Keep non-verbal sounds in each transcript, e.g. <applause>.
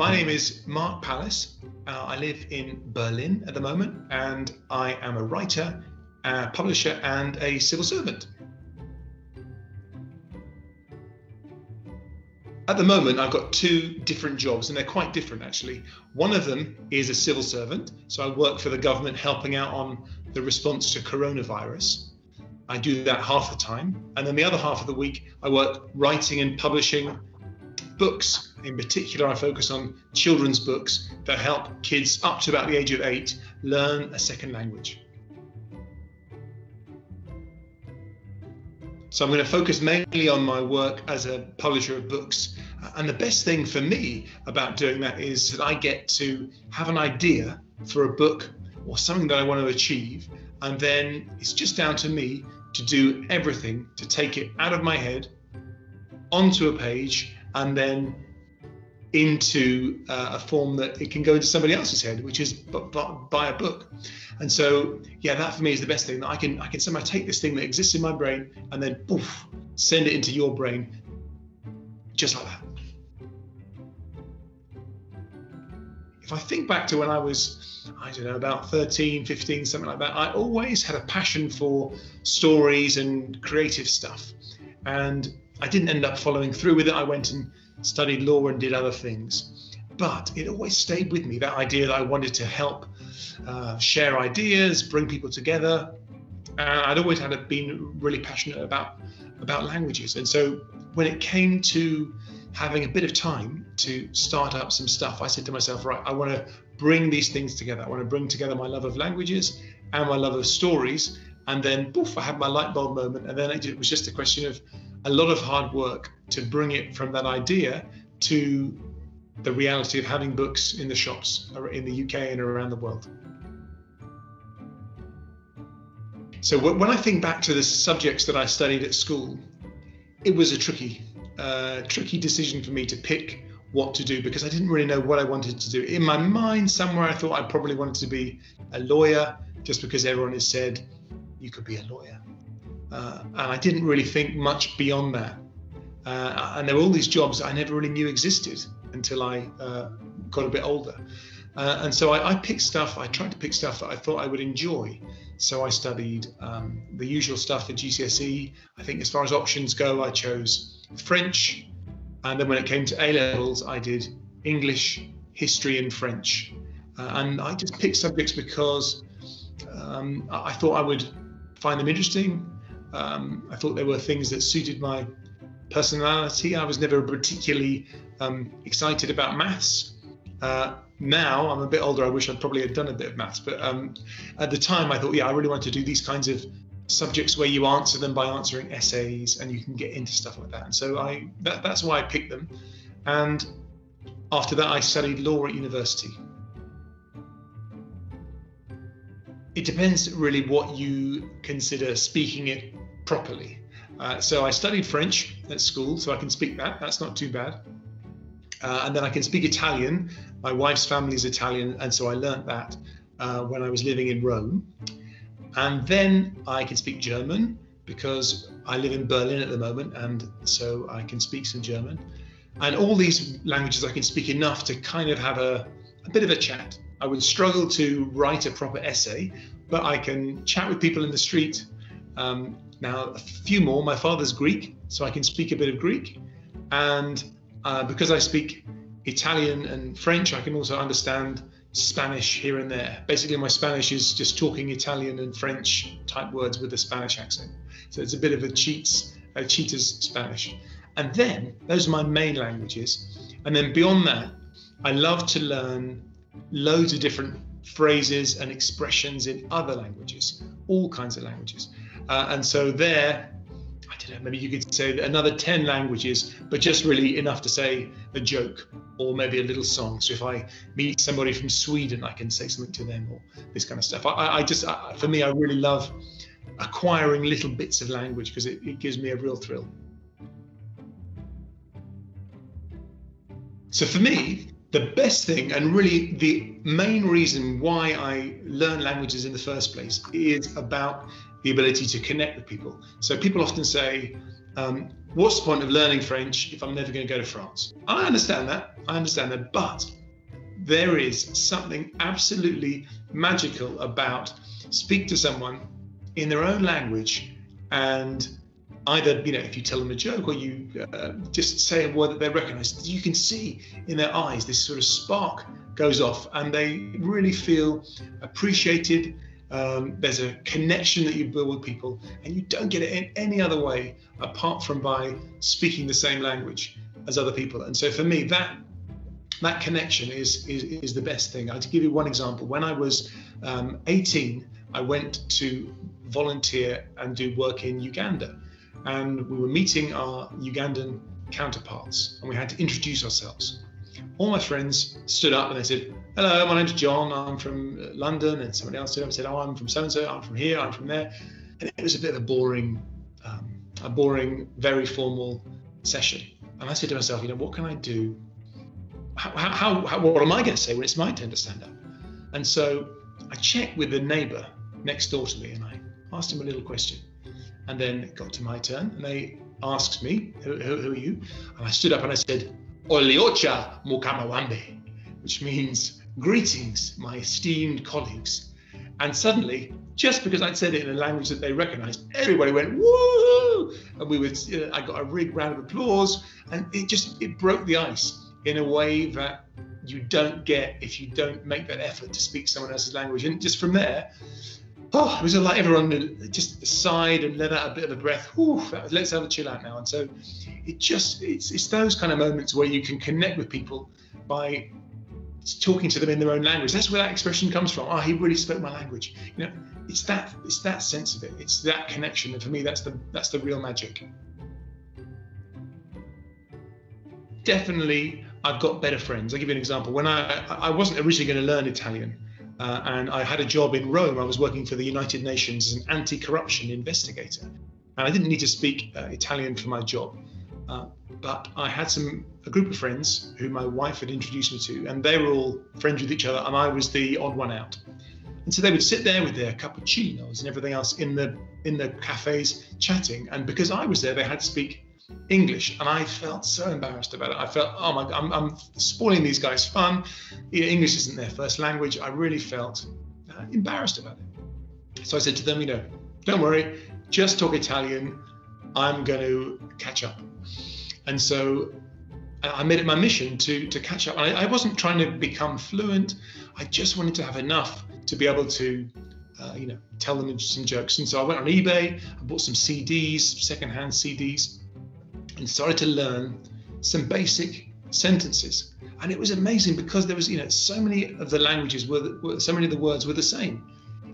my name is Mark Pallis. Uh, I live in Berlin at the moment, and I am a writer, a publisher, and a civil servant. At the moment, I've got two different jobs, and they're quite different actually. One of them is a civil servant, so I work for the government helping out on the response to coronavirus. I do that half the time, and then the other half of the week, I work writing and publishing books. In particular, I focus on children's books that help kids up to about the age of eight learn a second language. So I'm going to focus mainly on my work as a publisher of books. And the best thing for me about doing that is that I get to have an idea for a book or something that I want to achieve. And then it's just down to me to do everything to take it out of my head onto a page and then into uh, a form that it can go into somebody else's head, which is buy a book. And so, yeah, that for me is the best thing that I can I can somehow take this thing that exists in my brain and then poof, send it into your brain, just like that. If I think back to when I was, I don't know, about 13, 15, something like that, I always had a passion for stories and creative stuff. And I didn't end up following through with it. I went and studied law and did other things. But it always stayed with me that idea that I wanted to help uh, share ideas, bring people together. And I'd always had been really passionate about about languages. And so when it came to having a bit of time to start up some stuff, I said to myself, right, I want to bring these things together. I want to bring together my love of languages and my love of stories. And then, poof, I had my light bulb moment. And then it was just a question of a lot of hard work to bring it from that idea to the reality of having books in the shops in the UK and around the world. So when I think back to the subjects that I studied at school, it was a tricky, uh, tricky decision for me to pick what to do because I didn't really know what I wanted to do. In my mind, somewhere I thought I probably wanted to be a lawyer, just because everyone has said you could be a lawyer. Uh, and I didn't really think much beyond that. Uh, and there were all these jobs I never really knew existed until I uh, got a bit older. Uh, and so I, I, picked stuff, I tried to pick stuff that I thought I would enjoy. So I studied um, the usual stuff at GCSE. I think as far as options go, I chose French. And then when it came to A levels, I did English, history, and French. Uh, and I just picked subjects because um, I thought I would find them interesting um, I thought there were things that suited my personality. I was never particularly um, excited about maths. Uh, now I'm a bit older. I wish I'd probably had done a bit of maths, but um, at the time I thought, yeah, I really want to do these kinds of subjects where you answer them by answering essays and you can get into stuff like that. And so I that, that's why I picked them. And after that, I studied law at university. It depends really what you consider speaking it properly. Uh, so I studied French at school, so I can speak that. That's not too bad. Uh, and then I can speak Italian. My wife's family is Italian, and so I learnt that uh, when I was living in Rome. And then I can speak German because I live in Berlin at the moment, and so I can speak some German. And all these languages I can speak enough to kind of have a, a bit of a chat. I would struggle to write a proper essay, but I can chat with people in the street um, now, a few more. My father's Greek, so I can speak a bit of Greek. And uh, because I speak Italian and French, I can also understand Spanish here and there. Basically, my Spanish is just talking Italian and French type words with a Spanish accent. So it's a bit of a cheats, a cheater's Spanish. And then those are my main languages. And then beyond that, I love to learn loads of different phrases and expressions in other languages, all kinds of languages. Uh, and so there, I don't know, maybe you could say another 10 languages, but just really enough to say a joke or maybe a little song. So if I meet somebody from Sweden, I can say something to them or this kind of stuff. I, I just, I, for me, I really love acquiring little bits of language because it, it gives me a real thrill. So for me, the best thing and really the main reason why I learn languages in the first place is about the ability to connect with people. So people often say, um, what's the point of learning French if I'm never going to go to France? I understand that. I understand that. But there is something absolutely magical about speak to someone in their own language and either you know if you tell them a joke or you uh, just say a word that they recognize you can see in their eyes this sort of spark goes off and they really feel appreciated um, there's a connection that you build with people and you don't get it in any other way apart from by speaking the same language as other people and so for me that that connection is, is, is the best thing. I'll give you one example. When I was um, 18, I went to volunteer and do work in Uganda. And we were meeting our Ugandan counterparts and we had to introduce ourselves. All my friends stood up and they said, Hello, my name's John. I'm from London. And somebody else stood up and said, Oh, I'm from so and so. I'm from here. I'm from there. And it was a bit of a boring, um, a boring, very formal session. And I said to myself, You know, what can I do how, how, how, what am I going to say when it's my turn to stand up? And so I checked with the neighbor next door to me and I asked him a little question. And then it got to my turn and they asked me, who, who, who are you? And I stood up and I said, Oliocha Mukamawambe, which means greetings, my esteemed colleagues. And suddenly, just because I'd said it in a language that they recognized, everybody went woo, and we would. You know, I got a big round of applause, and it just it broke the ice in a way that you don't get if you don't make that effort to speak someone else's language. And just from there, oh, it was like everyone just sighed and let out a bit of a breath. Whew, let's have a chill out now. And so it just it's it's those kind of moments where you can connect with people by talking to them in their own language. That's where that expression comes from. Oh, he really spoke my language. You know, it's that it's that sense of it. It's that connection. And for me, that's the that's the real magic. Definitely I've got better friends. I'll give you an example. When I I wasn't originally going to learn Italian, uh, and I had a job in Rome. I was working for the United Nations as an anti-corruption investigator, and I didn't need to speak uh, Italian for my job. Uh, but I had some a group of friends who my wife had introduced me to, and they were all friends with each other, and I was the odd one out. And so they would sit there with their cappuccinos and everything else in the in the cafes chatting, and because I was there, they had to speak English, and I felt so embarrassed about it. I felt, oh my, I'm, I'm spoiling these guys' fun. English isn't their first language. I really felt uh, embarrassed about it. So I said to them, you know, don't worry, just talk Italian. I'm going to catch up. And so I made it my mission to to catch up. I, I, wasn't trying to become fluent. I just wanted to have enough to be able to, uh, you know, tell them some jokes. And so I went on eBay. I bought some CDs, secondhand CDs, and started to learn some basic sentences. And it was amazing because there was, you know, so many of the languages were, were so many of the words were the same.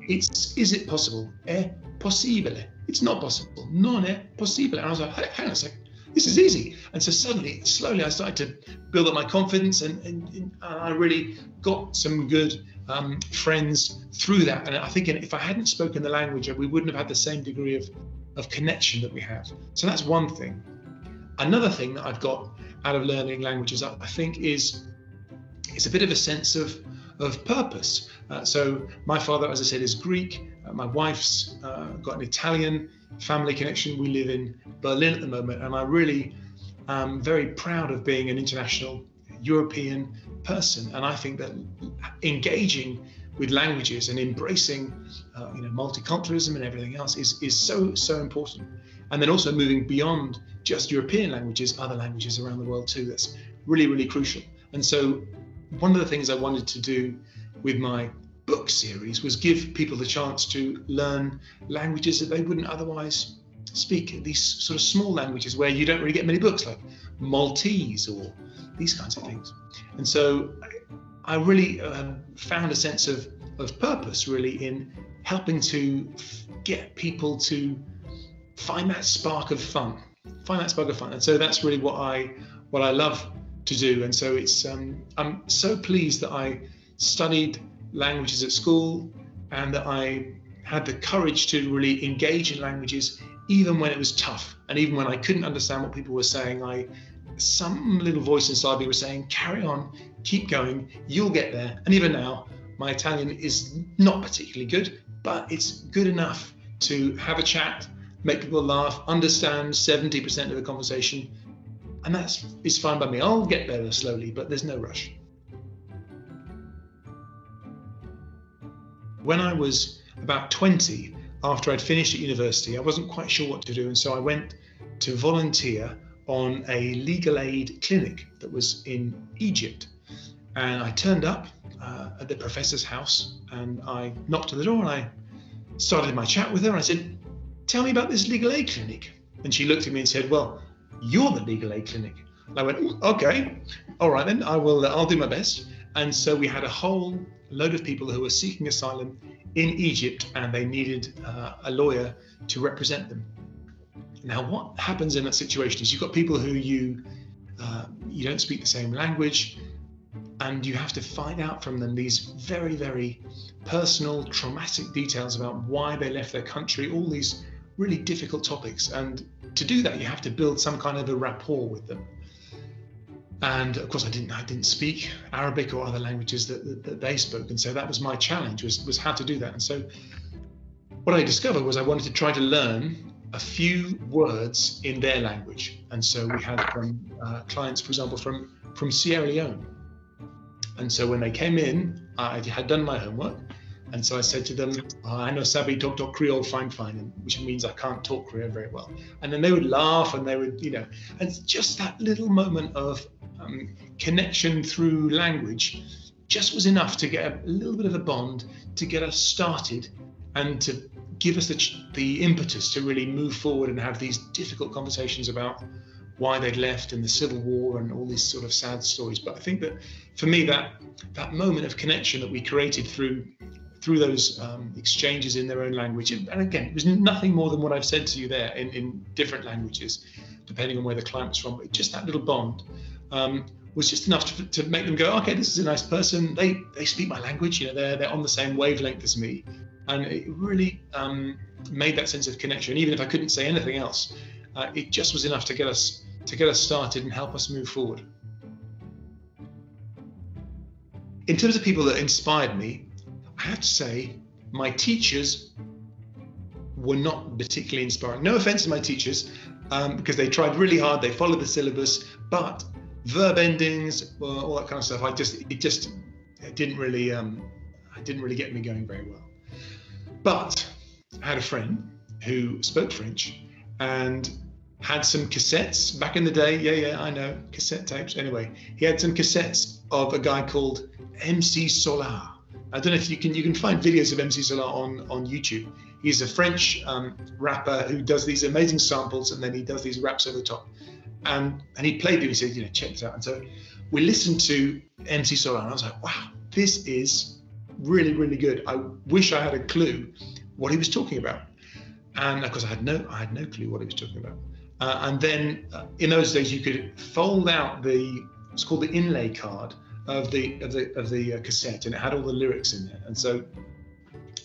It's is it possible? È possibile. It's not possible. Non è possibile. And I was like, hey, hang on a second. This is easy. And so suddenly, slowly, I started to build up my confidence, and, and, and I really got some good um, friends through that. And I think if I hadn't spoken the language, we wouldn't have had the same degree of, of connection that we have. So that's one thing. Another thing that I've got out of learning languages, I think, is it's a bit of a sense of of purpose. Uh, so my father, as I said, is Greek. Uh, my wife's uh, got an Italian family connection. We live in Berlin at the moment, and I really am very proud of being an international European person. And I think that engaging with languages and embracing, uh, you know, multiculturalism and everything else is is so so important. And then also moving beyond just European languages, other languages around the world too. That's really, really crucial. And so, one of the things I wanted to do with my book series was give people the chance to learn languages that they wouldn't otherwise speak. These sort of small languages where you don't really get many books, like Maltese or these kinds of things. And so, I really uh, found a sense of of purpose really in helping to get people to find that spark of fun find that spark of fun. And so that's really what I what I love to do. And so it's um, I'm so pleased that I studied languages at school and that I had the courage to really engage in languages even when it was tough and even when I couldn't understand what people were saying. I some little voice inside me was saying, "Carry on, keep going, you'll get there." And even now, my Italian is not particularly good, but it's good enough to have a chat make people laugh, understand 70% of the conversation, and that's is fine by me. I'll get better slowly, but there's no rush. When I was about 20, after I'd finished at university, I wasn't quite sure what to do, and so I went to volunteer on a legal aid clinic that was in Egypt. And I turned up uh, at the professor's house and I knocked on the door and I started my chat with her. And I said, Tell me about this legal aid clinic. And she looked at me and said, Well, you're the legal aid clinic. And I went, Okay, all right then, I will, I'll do my best. And so we had a whole load of people who were seeking asylum in Egypt and they needed uh, a lawyer to represent them. Now, what happens in that situation is you've got people who you uh, you don't speak the same language, and you have to find out from them these very, very personal, traumatic details about why they left their country. All these really difficult topics, and to do that, you have to build some kind of a rapport with them. And of course, I didn't I didn't speak Arabic or other languages that, that, that they spoke, and so that was my challenge was was how to do that. And so, what I discovered was I wanted to try to learn a few words in their language. And so we had from uh, clients, for example, from, from Sierra Leone. And so when they came in, I had done my homework. And so I said to them, oh, I know Sabi talk, talk Creole fine, fine, which means I can't talk Creole very well. And then they would laugh and they would, you know, and just that little moment of um, connection through language just was enough to get a little bit of a bond to get us started and to give us the, the impetus to really move forward and have these difficult conversations about why they'd left and the civil war and all these sort of sad stories but i think that for me that that moment of connection that we created through through those um, exchanges in their own language. And again it was nothing more than what i've said to you there in, in different languages depending on where the client was from. But just that little bond um, was just enough to, to make them go okay this is a nice person. They they speak my language. You know they're, they're on the same wavelength as me. And it really um, made that sense of connection. And Even if I couldn't say anything else, uh, it just was enough to get us to get us started and help us move forward. In terms of people that inspired me, have to say my teachers were not particularly inspiring. No offense to my teachers, um, because they tried really hard. They followed the syllabus, but verb endings, all that kind of stuff. I just it just it didn't really um, it didn't really get me going very well. But I had a friend who spoke French and had some cassettes back in the day. Yeah, yeah, I know cassette tapes. Anyway, he had some cassettes of a guy called MC Solaar. I don't know if you can you can find videos of MC Solaar on on YouTube. He's a French um, rapper who does these amazing samples and then he does these raps over the top. And and he played them. He said, you know, check this out. And so we listened to MC Solaar and I was like, wow, this is really, really good. I wish I had a clue what he was talking about. And of course, I had no, I had no clue what he was talking about. Uh, and then uh, in those days, you could fold out the, it's called the inlay card of the of the of the uh, cassette, and it had all the lyrics in there. And so,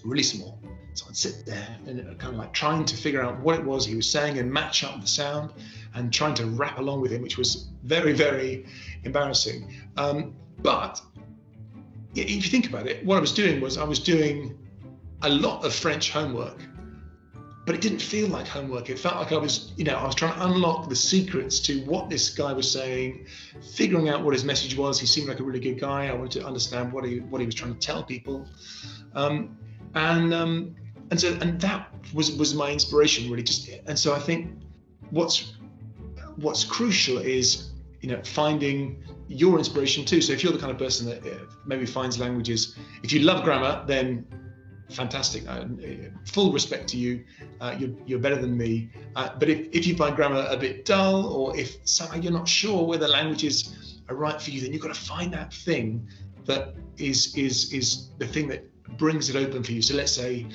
really small. So I'd sit there and kind of like trying to figure out what it was he was saying and match up the sound, and trying to rap along with him, which was very, very embarrassing. Um, but if you think about it, what I was doing was I was doing a lot of French homework, but it didn't feel like homework. It felt like I was, you know, I was trying to unlock the secrets to what this guy was saying, figuring out what his message was. He seemed like a really good guy. I wanted to understand what he what he was trying to tell people, um, and um, and so and that was was my inspiration really. Just and so I think what's what's crucial is you know finding your inspiration too. So if you're the kind of person that uh, maybe finds languages, if you love grammar, then fantastic. Uh, full respect to you. Uh, you're, you're, better than me. Uh, but if, if you find grammar a bit dull, or if somehow you're not sure whether languages are right for you, then you've got to find that thing that is is is the thing that brings it open for you. So let's say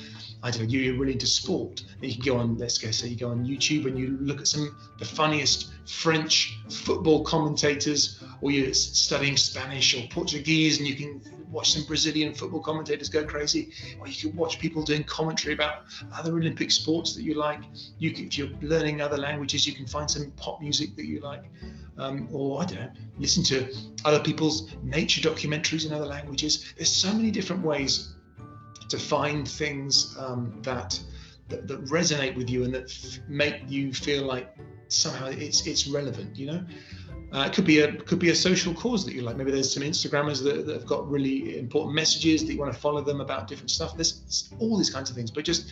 I don't know, you're really into sport, and you can go on, let's go say you go on YouTube and you look at some the funniest French football commentators, or you're studying Spanish or Portuguese, and you can watch some Brazilian football commentators go crazy, or you can watch people doing commentary about other Olympic sports that you like. You can, if you're learning other languages, you can find some pop music that you like. Um, or I don't know, listen to other people's nature documentaries in other languages. There's so many different ways to find things um, that that, that resonate with you and that f- make you feel like somehow it's it's relevant. You know, uh, it could be a could be a social cause that you like. Maybe there's some Instagrammers that, that have got really important messages that you want to follow them about different stuff. There's all these kinds of things. But just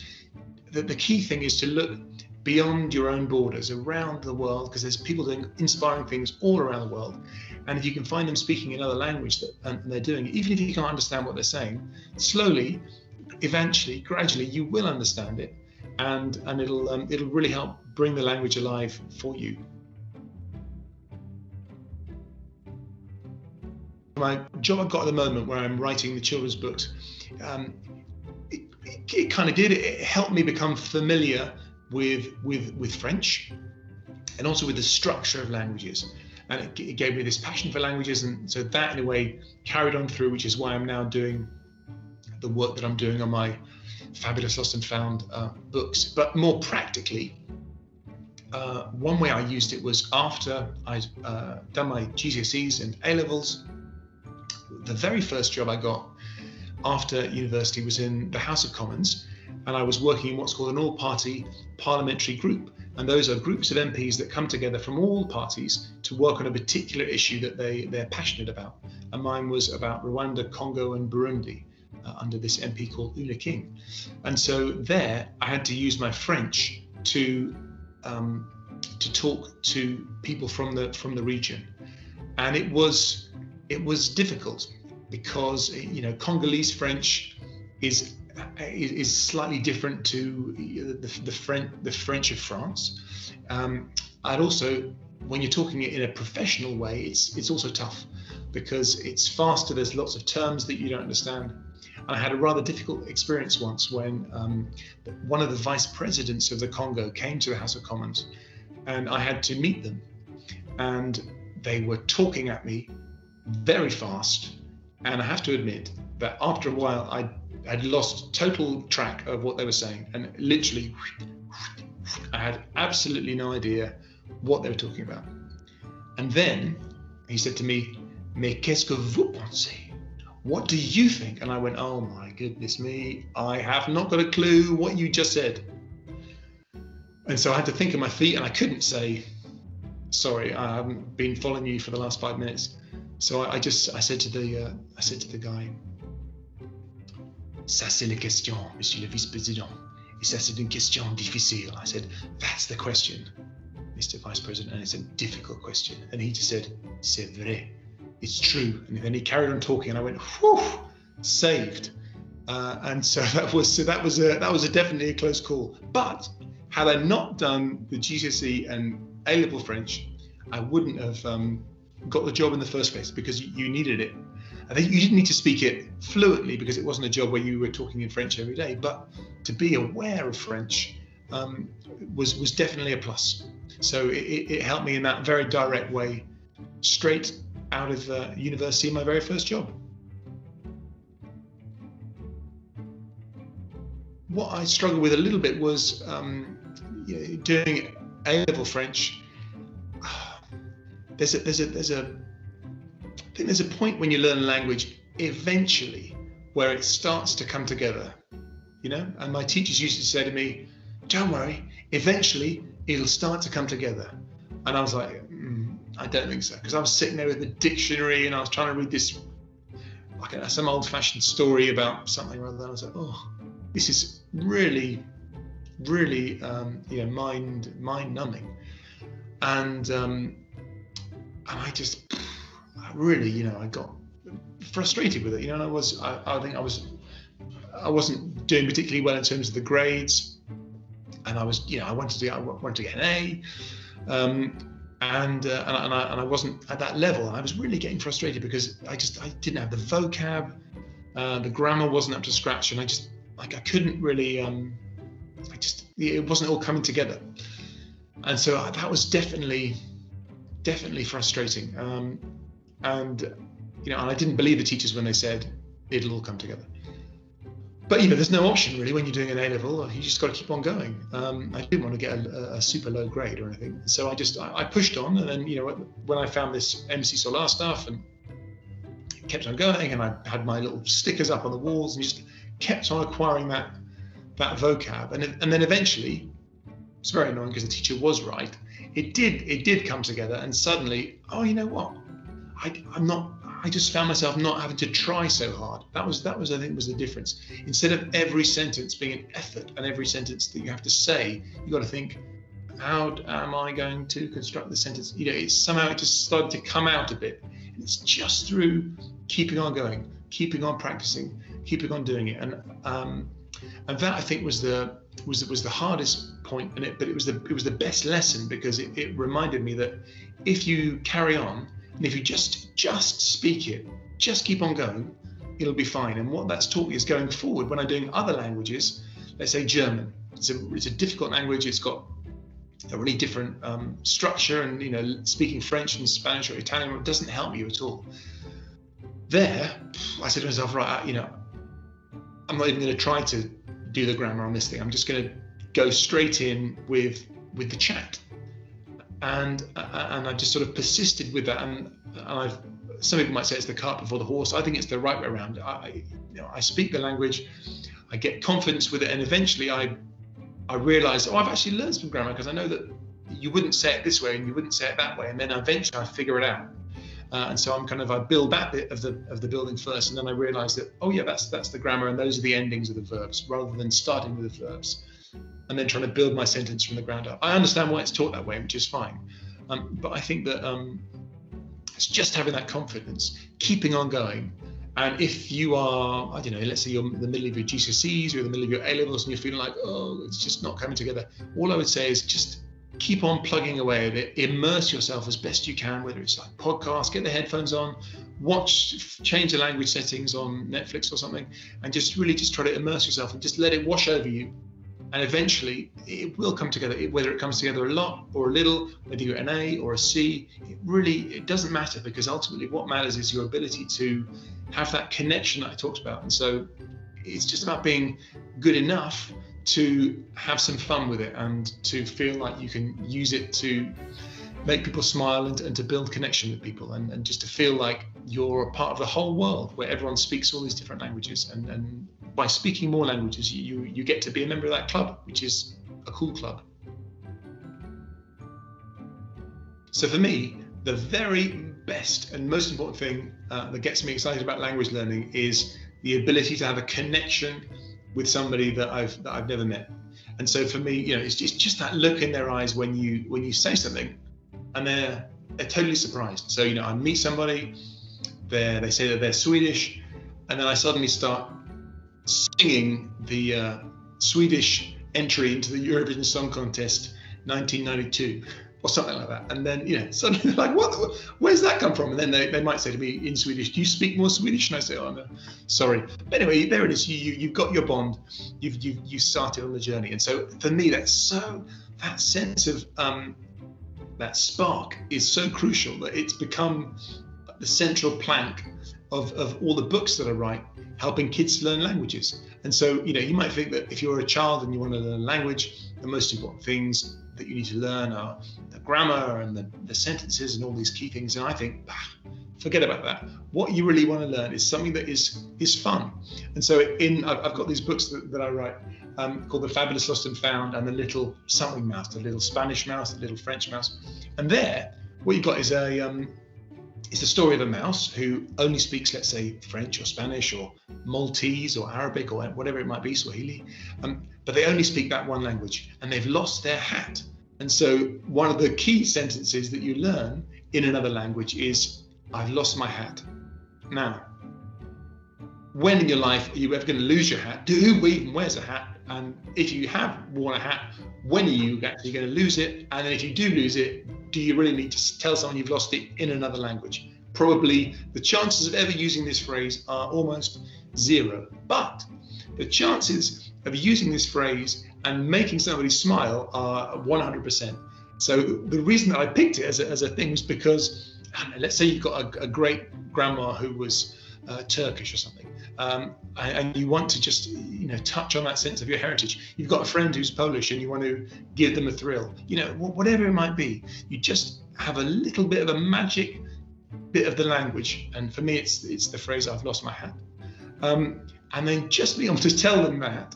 the, the key thing is to look beyond your own borders, around the world, because there's people doing inspiring things all around the world. And if you can find them speaking another language that, and they're doing it, even if you can't understand what they're saying, slowly, eventually, gradually, you will understand it, and and it'll um, it'll really help bring the language alive for you. My job I've got at the moment, where I'm writing the children's books, um, it, it, it kind of did. It helped me become familiar with with with French, and also with the structure of languages. And it, it gave me this passion for languages, and so that in a way carried on through, which is why I'm now doing the work that I'm doing on my fabulous lost and found uh, books. But more practically, uh, one way I used it was after I'd uh, done my GCSEs and A levels. The very first job I got after university was in the House of Commons, and I was working in what's called an all party parliamentary group. And those are groups of MPs that come together from all parties to work on a particular issue that they, they're passionate about. And mine was about Rwanda, Congo, and Burundi uh, under this MP called Oona King. And so there I had to use my French to um, to talk to people from the from the region. And it was it was difficult because you know Congolese French is is slightly different to the, the French the French of France. Um, and also, when you're talking it in a professional way, it's it's also tough because it's faster. There's lots of terms that you don't understand. I had a rather difficult experience once when um, one of the vice presidents of the Congo came to the House of Commons, and I had to meet them, and they were talking at me very fast. And I have to admit that after a while, I had lost total track of what they were saying, and literally, I had absolutely no idea what they were talking about. And then he said to me, "Mais qu'est-ce que vous pensez?" What do you think? And I went, Oh my goodness me, I have not got a clue what you just said. And so I had to think on my feet, and I couldn't say, Sorry, I haven't been following you for the last five minutes. So I, I just I said to the uh, I said to the guy, Ça, c'est la question, monsieur le vice-président. Et ça, c'est une question difficile. I said, That's the question, Mr. Vice President. And it's a difficult question. And he just said, C'est vrai. It's true. And then he carried on talking, and I went, Whew, saved. Uh, and so <laughs> that was so that was a that was a definitely a close call. But had I not done the GCSE and A level French, I wouldn't have um, got the job in the first place because you, you needed it I think you didn't need to speak it fluently because it wasn't a job where you were talking in French every day, but to be aware of French um, was was definitely a plus. So it, it, helped me in that very direct way, straight out of uh, university, my very first job. What I struggled with a little bit was um, you know, doing A level French. <sighs> There's a there's a there's a I think there's a point when you learn a language eventually where it starts to come together, you know. And my teachers used to say to me, "Don't worry, eventually it'll start to come together." And I was like, "I don't think so," because I was sitting there with the dictionary and I was trying to read this, like a, some old-fashioned story about something or other. And I was like, "Oh, this is really, really, um, you know, mind mind-numbing," and um, and I just really, you know, I got frustrated with it. You know, I was, I, I think I was, I wasn't doing particularly well in terms of the grades, and I was, you know, I wanted to, I wanted to get an A, um, and, uh, and, I, and I wasn't at that level. I was really getting frustrated because I just, I didn't have the vocab, uh, the grammar wasn't up to scratch, and I just, like, I couldn't really, um, I just, it wasn't all coming together, and so that was definitely, definitely frustrating. Um, and you know, and I didn't believe the teachers when they said it'll all come together. But you know, there's no option really when you're doing an A level. You just got to keep on going. Um, I didn't want to get a, a, super low grade or anything, so I just I, I, pushed on. And then you know, when I found this MC Solaar stuff and kept on going, and I had my little stickers up on the walls and just kept on acquiring that that vocab, and and then eventually, it's very annoying because the teacher was right. It did it did come together, and suddenly, oh, you know what? I, I'm not. I just found myself not having to try so hard. That was that was I think was the difference. Instead of every sentence being an effort, and every sentence that you have to say, you got to think, how am I going to construct the sentence? You know, it's somehow it just started to come out a bit. And it's just through keeping on going, keeping on practicing, keeping on doing it, and um, and that I think was the was was the hardest point in it, but it was the it was the best lesson because it, it reminded me that if you carry on and if you just just speak it, just keep on going, it'll be fine. And what that's taught me is going forward when I'm doing other languages, let's say German. It's a it's a difficult language. It's got a really different um, structure, and you know, speaking French and Spanish or Italian doesn't help you at all. There, I said to myself, right, you know, I'm not even going to try to do the grammar on this thing. I'm just going to go straight in with with the chat, and and I just sort of persisted with that. And, and I've some people might say it's the cart before the horse. I think it's the right way around. I you know I speak the language, I get confidence with it, and eventually I I realize oh I've actually learned some grammar because I know that you wouldn't say it this way and you wouldn't say it that way, and then eventually I figure it out. Uh, and so I'm kind of I build that bit of the of the building first, and then I realise that oh yeah, that's that's the grammar, and those are the endings of the verbs, rather than starting with the verbs, and then trying to build my sentence from the ground up. I understand why it's taught that way, which is fine, um, but I think that um, it's just having that confidence, keeping on going. And if you are, I don't know, let's say you're in the middle of your GCSEs, you're in the middle of your A levels, and you're feeling like, oh, it's just not coming together, all I would say is just keep on plugging away at it immerse yourself as best you can whether it's like podcasts, get the headphones on watch change the language settings on netflix or something and just really just try to immerse yourself and just let it wash over you and eventually it will come together. Whether it comes together a lot or a little whether you're an a or a c it really it doesn't matter because ultimately what matters is your ability to have that connection that i talked about. And so it's just about being good enough to have some fun with it and to feel like you can use it to make people smile and, and to build connection with people and, and just to feel like you're a part of the whole world where everyone speaks all these different languages and, and by speaking more languages you, you get to be a member of that club which is a cool club so for me the very best and most important thing uh, that gets me excited about language learning is the ability to have a connection with somebody that I've that I've never met. And so for me, you know, it's just, just that look in their eyes when you when you say something, and they're they're totally surprised. So you know, I meet somebody, they they say that they're Swedish, and then I suddenly start singing the uh, Swedish entry into the Eurovision Song Contest 1992 or something like that. And then, you know, <laughs> suddenly they're like, what, where's that come from? And then they, they might say to me in Swedish, do you speak more Swedish? And I say, oh, no, sorry. But anyway, there it is. You, you, you've got your bond. You've, you, you started on the journey. And so for me, that's so, that sense of, um, that spark is so crucial that it's become the central plank of, of all the books that I write, helping kids learn languages. And so, you know, you might think that if you're a child and you want to learn a language, the most important things that you need to learn are the grammar and the, the sentences and all these key things. And I think, ah, forget about that. What you really want to learn is something that is is fun. And so in I've, I've got these books that, that I write um, called The Fabulous Lost and Found and the Little Something Mouse, the Little Spanish Mouse, the Little French Mouse. And there, what you've got is a um, it's the story of a mouse who only speaks, let's say, French or Spanish or Maltese or Arabic or whatever it might be, Swahili, um, but they only speak that one language and they've lost their hat. And so, one of the key sentences that you learn in another language is, I've lost my hat. Now, when in your life are you ever going to lose your hat? Do who even wears a hat? And if you have worn a hat, when are you actually going to lose it? And then if you do lose it, do you really need to tell someone you've lost it in another language? Probably the chances of ever using this phrase are almost zero. But the chances of using this phrase and making somebody smile are 100%. So the reason that I picked it as a, as a thing was because, know, let's say you've got a, a great grandma who was uh, Turkish or something, um, and you want to just you know touch on that sense of your heritage. You've got a friend who's Polish and you want to give them a thrill. You know whatever it might be, you just have a little bit of a magic bit of the language. And for me, it's it's the phrase "I've lost my hat," um, and then just being able to tell them that.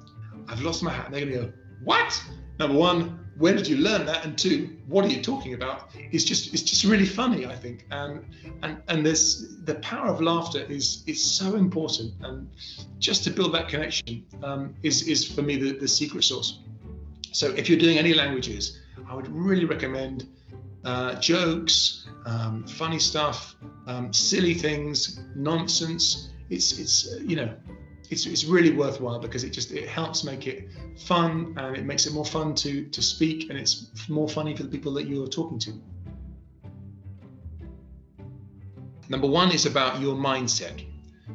I've lost my hat. And they're going to go, what? Number one, where did you learn that? And two, what are you talking about? It's just it's just really funny, I think. And and and there's the power of laughter is is so important. And just to build that connection um, is is for me the, the secret sauce. So if you're doing any languages, I would really recommend uh, jokes, um, funny stuff, um, silly things, nonsense. It's it's you know it's, it's really worthwhile because it just it helps make it fun and it makes it more fun to to speak and it's more funny for the people that you're talking to. Number one is about your mindset.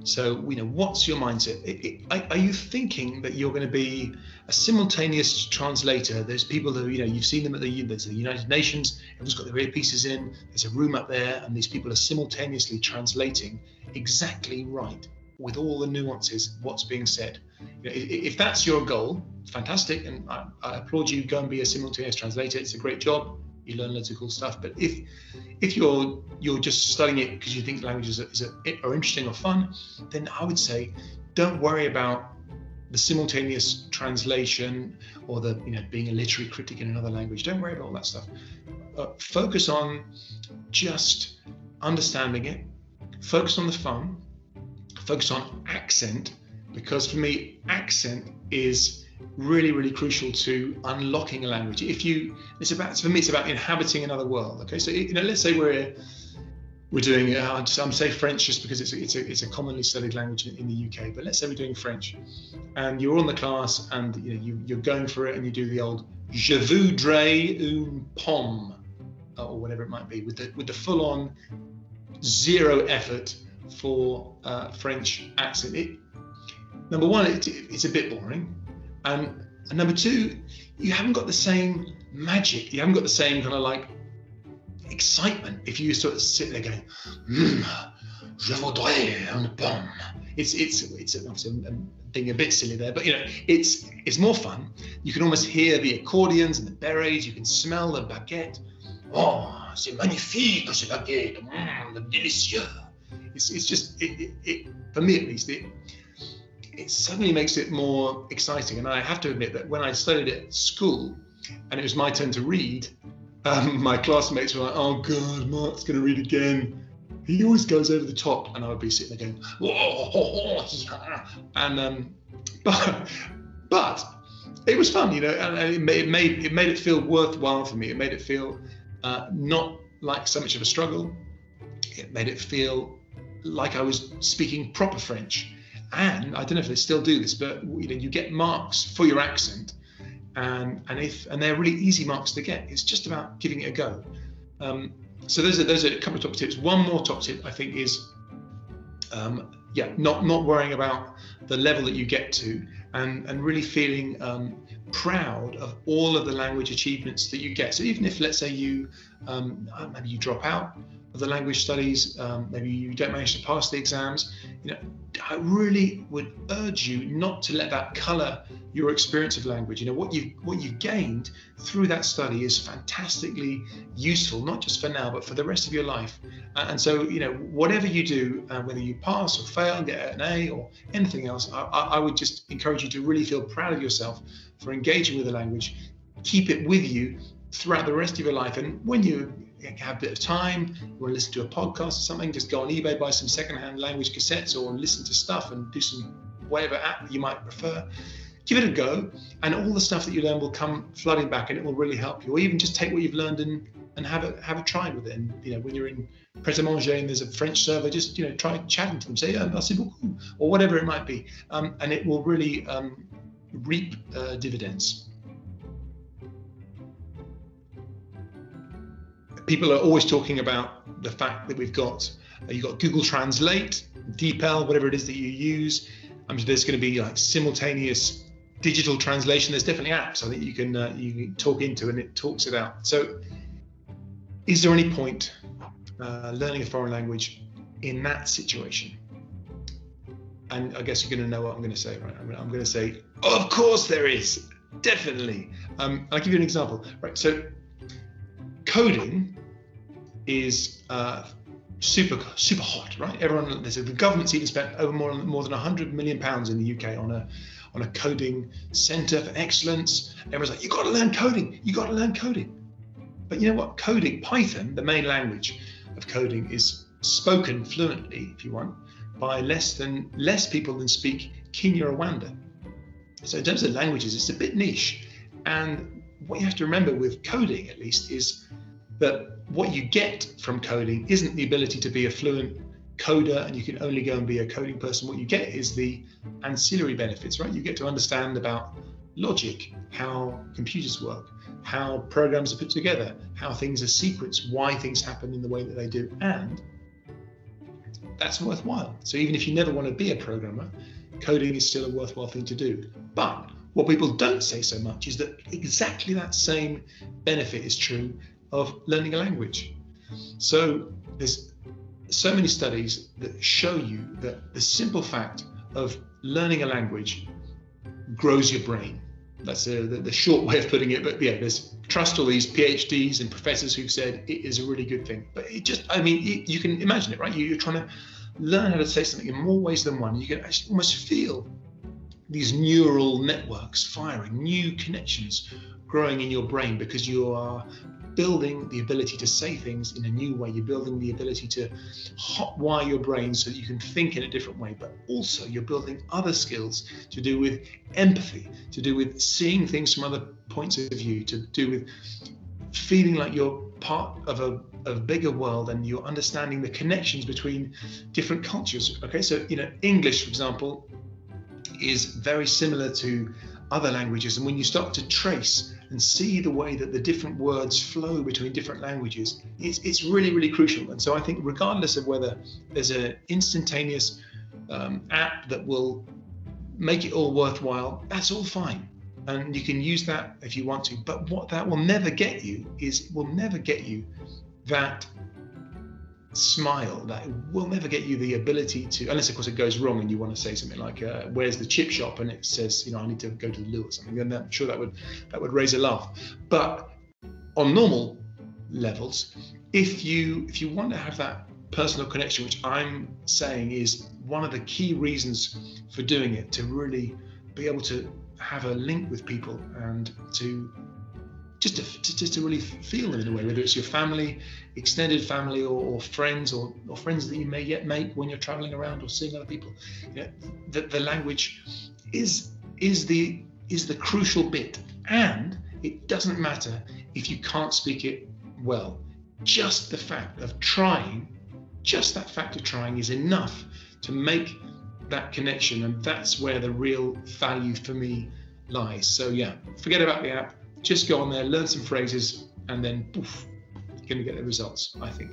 So, you know, what's your mindset? It, it, are you thinking that you're going to be a simultaneous translator? There's people who, you know, you've seen them at the, the United Nations, everyone's got their earpieces in, there's a room up there, and these people are simultaneously translating exactly right with all the nuances what's being said. You know, if that's your goal, fantastic, and I, I, applaud you. Go and be a simultaneous translator. It's a great job. You learn lots of cool stuff. But if if you're you're just studying it because you think languages are, are interesting or fun, then I would say don't worry about the simultaneous translation or the you know being a literary critic in another language. Don't worry about all that stuff. Uh, focus on just understanding it. Focus on the fun focus on accent because for me, accent is really, really crucial to unlocking a language. If you, it's about for me, it's about inhabiting another world. Okay, so you know, let's say we're we're doing, uh, I'm say French just because it's a, it's a, it's a commonly studied language in, the UK. But let's say we're doing French, and you're on the class, and you know, you, you're going for it, and you do the old "Je voudrais une pomme," or whatever it might be, with the with the full-on zero effort for uh, French accent. It, number one, it, it's a bit boring, and, and number two, you haven't got the same magic. You haven't got the same kind of like excitement if you sort of sit there going, mm, "Je voudrais une pomme." It's it's it's obviously I'm being a bit silly there, but you know it's it's more fun. You can almost hear the accordions and the berets. You can smell the baguette. Oh, c'est magnifique ce baguette, mm, délicieux. It's, it's just, it, it, it, for me at least, it, it suddenly makes it more exciting. And I have to admit that when I studied at school and it was my turn to read, um, <laughs> my classmates were like, oh God, Mark's going to read again. He always goes over the top. And I would be sitting there going, Whoa, <laughs> and um, but, but it was fun, you know, and it made, it made, it made it feel worthwhile for me. It made it feel uh, not like so much of a struggle. It made it feel like I was speaking proper French. And I don't know if they still do this, but you know, you get marks for your accent, and and if and they're really easy marks to get. It's just about giving it a go. Um, so those are those are a couple of top tips. One more top tip I think is, um, yeah, not not worrying about the level that you get to, and and really feeling um, proud of all of the language achievements that you get. So even if let's say you um, maybe you drop out of the language studies, um, maybe you don't manage to pass the exams, you know, I really would urge you not to let that color your experience of language. You know, what you what you gained through that study is fantastically useful, not just for now, but for the rest of your life. and so, you know, whatever you do, uh, whether you pass or fail, get an A or anything else, I, I would just encourage you to really feel proud of yourself for engaging with the language. Keep it with you throughout the rest of your life. And when you have a bit of time, you want to listen to a podcast or something, just go on eBay, buy some secondhand language cassettes or listen to stuff and do some whatever app you might prefer. Give it a go, and all the stuff that you learn will come flooding back, and it will really help you. Or even just take what you've learned and and have a have a try with it. And you know, when you're in Pret and there's a French server, just you know, try chatting to them, say oh, merci beaucoup, or whatever it might be, um, and it will really um, reap uh, dividends. People are always talking about the fact that we've got uh, you've got Google Translate, DeepL, whatever it is that you use. I mean, there's going to be like simultaneous digital translation. There's definitely apps I think you can uh, you can talk into and it talks it out. So, is there any point uh, learning a foreign language in that situation? And I guess you're going to know what I'm going to say, right? I'm, I'm going to say, of course there is, definitely. Um, I'll give you an example, right? So, coding is uh, super super hot, right? Everyone, the government's even spent over more more than 100 million pounds in the UK on a on a coding center for excellence. Everyone's like, you've got to learn coding. you've got to learn coding. But you know what? Coding, Python, the main language of coding, is spoken fluently, if you want, by less than less people than speak Kinyarwanda. So in terms of languages, it's a bit niche. And what you have to remember with coding, at least, is that what you get from coding isn't the ability to be a fluent coder and you can only go and be a coding person. What you get is the ancillary benefits, right? You get to understand about logic, how computers work, how programs are put together, how things are sequenced, why things happen in the way that they do, and that's worthwhile. So even if you never want to be a programmer, coding is still a worthwhile thing to do. But what people don't say so much is that exactly that same benefit is true of learning a language. So there's so many studies that show you that the simple fact of learning a language grows your brain. That's a, the, the, short way of putting it. But yeah, there's trust all these PhDs and professors who've said it is a really good thing. But it just, I mean, it, you can imagine it, right? You, you're trying to learn how to say something in more ways than one. You can actually almost feel these neural networks firing, new connections growing in your brain because you are building the ability to say things in a new way. You're building the ability to hotwire your brain so that you can think in a different way. But also, you're building other skills to do with empathy, to do with seeing things from other points of view, to do with feeling like you're part of a, a bigger world and you're understanding the connections between different cultures. Okay, so you know, English, for example, is very similar to other languages. And when you start to trace and see the way that the different words flow between different languages, it's, it's really, really crucial. And so I think, regardless of whether there's an instantaneous um, app that will make it all worthwhile, that's all fine. And you can use that if you want to. But what that will never get you is, will never get you that smile that will never get you the ability to unless of course it goes wrong and you want to say something like uh, where's the chip shop? and it says you know i need to go to the loo or something then i'm sure that would that would raise a laugh. But on normal levels if you if you want to have that personal connection which i'm saying is one of the key reasons for doing it to really be able to have a link with people and to just to, just to really feel them in a way, whether it's your family, extended family, or, or friends, or, or, friends that you may yet make when you're traveling around or seeing other people. You know, the, the language is is the is the crucial bit, and it doesn't matter if you can't speak it well. Just the fact of trying, just that fact of trying, is enough to make that connection, and that's where the real value for me lies. So yeah, forget about the app just go on there, learn some phrases, and then poof, you're going to get the results, I think.